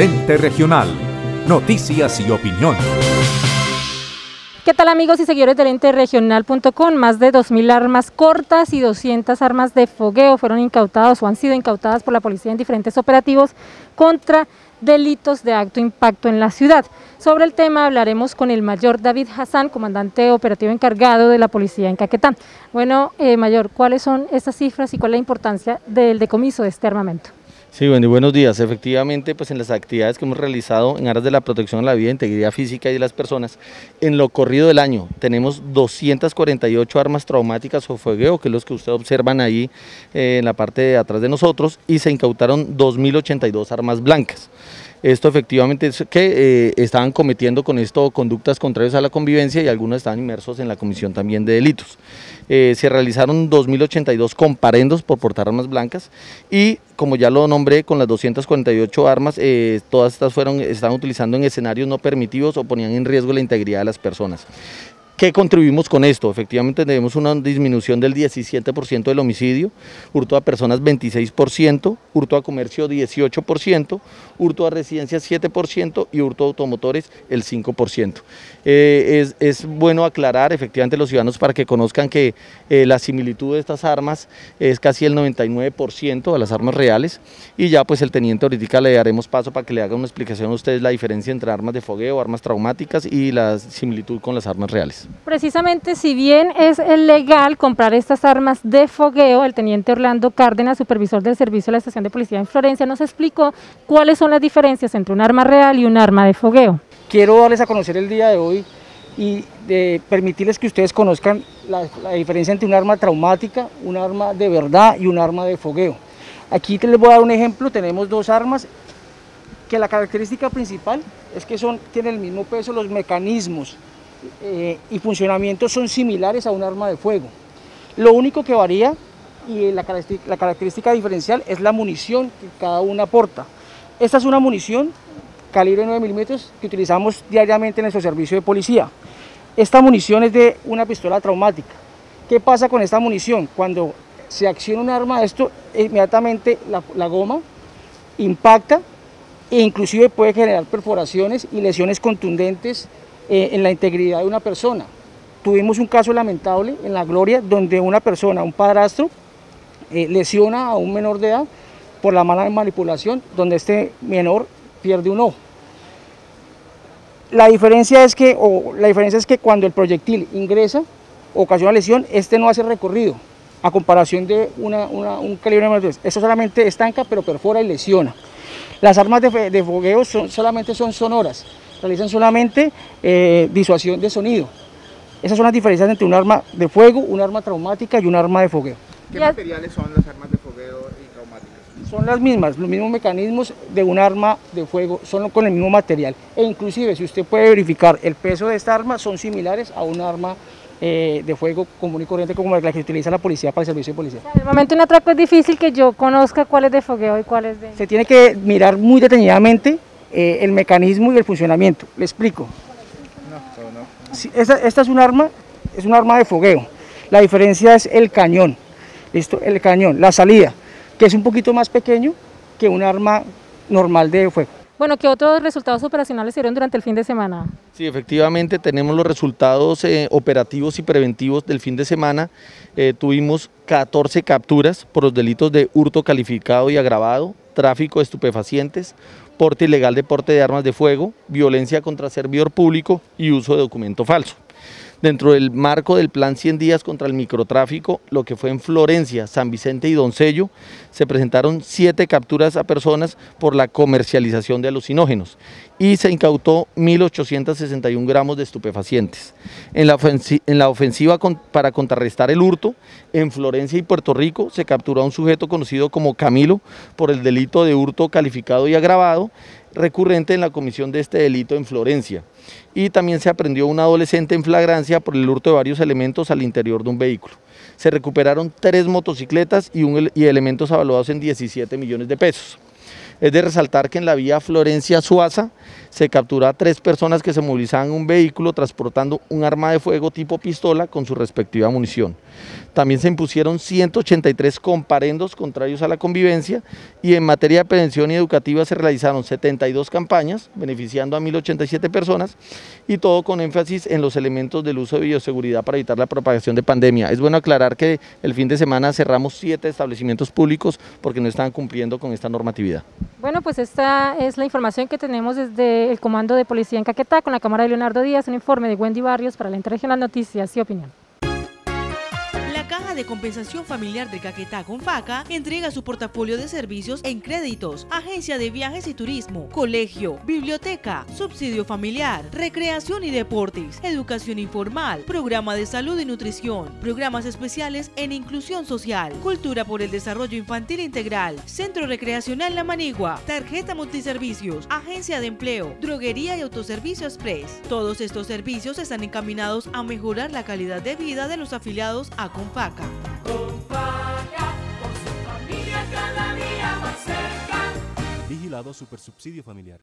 El ente regional. Noticias y opinión. ¿Qué tal amigos y seguidores del ente regional.com? Más de 2.000 armas cortas y 200 armas de fogueo fueron incautadas o han sido incautadas por la policía en diferentes operativos contra delitos de acto impacto en la ciudad. Sobre el tema hablaremos con el mayor David Hassan, comandante operativo encargado de la policía en Caquetá. Bueno, eh, mayor, ¿cuáles son estas cifras y cuál es la importancia del decomiso de este armamento? Sí, bueno, y buenos días. Efectivamente, pues en las actividades que hemos realizado en aras de la protección de la vida, integridad física y de las personas, en lo corrido del año tenemos 248 armas traumáticas o fuegueo, que es los que ustedes observan ahí eh, en la parte de atrás de nosotros, y se incautaron 2.082 armas blancas. Esto efectivamente es que eh, estaban cometiendo con esto conductas contrarias a la convivencia y algunos estaban inmersos en la comisión también de delitos. Eh, se realizaron 2.082 comparendos por portar armas blancas y como ya lo nombré, con las 248 armas, eh, todas estas fueron, estaban utilizando en escenarios no permitidos o ponían en riesgo la integridad de las personas. ¿Qué contribuimos con esto? Efectivamente tenemos una disminución del 17% del homicidio, hurto a personas 26%, hurto a comercio 18%, hurto a residencias 7% y hurto a automotores el 5%. Eh, es, bueno aclarar efectivamente los ciudadanos para que conozcan que eh, la similitud de estas armas es casi el 99% a las armas reales y ya pues el teniente ahorita le daremos paso para que le haga una explicación a ustedes la diferencia entre armas de fogueo, armas traumáticas y la similitud con las armas reales. Precisamente, si bien es legal comprar estas armas de fogueo, el teniente Orlando Cárdenas, supervisor del servicio de la estación de policía en Florencia, nos explicó cuáles son las diferencias entre un arma real y un arma de fogueo. Quiero darles a conocer el día de hoy y permitirles que ustedes conozcan la, la diferencia entre un arma traumática, un arma de verdad y un arma de fogueo. Aquí les voy a dar un ejemplo, tenemos dos armas que la característica principal es que son, tienen el mismo peso, los mecanismos, eh, y funcionamientos son similares a un arma de fuego. Lo único que varía y la característica, diferencial es la munición que cada una aporta. Esta es una munición calibre 9 milímetros que utilizamos diariamente en nuestro servicio de policía. Esta munición es de una pistola traumática. ¿Qué pasa con esta munición? Cuando se acciona un arma, esto inmediatamente la, la goma impacta e inclusive puede generar perforaciones y lesiones contundentes eh, en la integridad de una persona. Tuvimos un caso lamentable en La Gloria donde una persona, un padrastro, eh, lesiona a un menor de edad por la mala manipulación, donde este menor pierde un ojo. La diferencia es que, o la diferencia es que cuando el proyectil ingresa, ocasiona lesión, este no hace recorrido, a comparación de un calibre de Esto solamente estanca, pero perfora y lesiona. Las armas de, de fogueo son, solamente son sonoras, realizan solamente eh, disuasión de sonido. Esas son las diferencias entre un arma de fuego, un arma traumática y un arma de fogueo. ¿Qué materiales son las armas de fogueo y traumáticas? Son las mismas, los mismos mecanismos de un arma de fuego, son con el mismo material. E inclusive, si usted puede verificar el peso de esta arma, son similares a un arma eh, de fuego común y corriente como la que utiliza la policía para el servicio de policía. En el momento de un atraco es difícil que yo conozca cuál es de fogueo y cuál es de... Se tiene que mirar muy detenidamente eh, el mecanismo y el funcionamiento. Le explico. esta, esta, es un arma, es un arma de fogueo. La diferencia es el cañón, ¿listo? El cañón, la salida, que es un poquito más pequeño que un arma normal de fuego. Bueno, ¿qué otros resultados operacionales se dieron durante el fin de semana? Sí, efectivamente tenemos los resultados eh, operativos y preventivos del fin de semana. Eh, tuvimos 14 capturas por los delitos de hurto calificado y agravado, tráfico de estupefacientes, porte ilegal de porte de armas de fuego, violencia contra servidor público y uso de documento falso. Dentro del marco del Plan 100 días contra el microtráfico, lo que fue en Florencia, San Vicente y Doncello, se presentaron siete capturas a personas por la comercialización de alucinógenos y se incautó 1.861 gramos de estupefacientes. En la, en la ofensiva para contrarrestar el hurto, en Florencia y Puerto Rico se capturó a un sujeto conocido como Camilo por el delito de hurto calificado y agravado, recurrente en la comisión de este delito en Florencia. Y también se aprendió un adolescente en flagrancia por el hurto de varios elementos al interior de un vehículo. Se recuperaron tres motocicletas y, elementos avaluados en 17 millones de pesos. Es de resaltar que en la vía Florencia-Suaza se capturó a tres personas que se movilizaban en un vehículo transportando un arma de fuego tipo pistola con su respectiva munición. También se impusieron 183 comparendos contrarios a la convivencia y en materia de prevención y educativa se realizaron 72 campañas beneficiando a 1.087 personas y todo con énfasis en los elementos del uso de bioseguridad para evitar la propagación de pandemia. Es bueno aclarar que el fin de semana cerramos siete establecimientos públicos porque no estaban cumpliendo con esta normatividad. Bueno, pues esta es la información que tenemos desde el Comando de Policía en Caquetá con la cámara de Leonardo Díaz, un informe de Wendy Barrios para la Interregional Noticias y Opinión. De Compensación Familiar de Caquetá con FACA entrega su portafolio de servicios en créditos, agencia de viajes y turismo, colegio, biblioteca, subsidio familiar, recreación y deportes, educación informal, programa de salud y nutrición, programas especiales en inclusión social, cultura por el desarrollo infantil integral, centro recreacional La Manigua, tarjeta multiservicios, agencia de empleo, droguería y autoservicio express. Todos estos servicios están encaminados a mejorar la calidad de vida de los afiliados a Confaca. Con Faca, por su familia cada día más cerca. Vigilado Supersubsidio Familiar.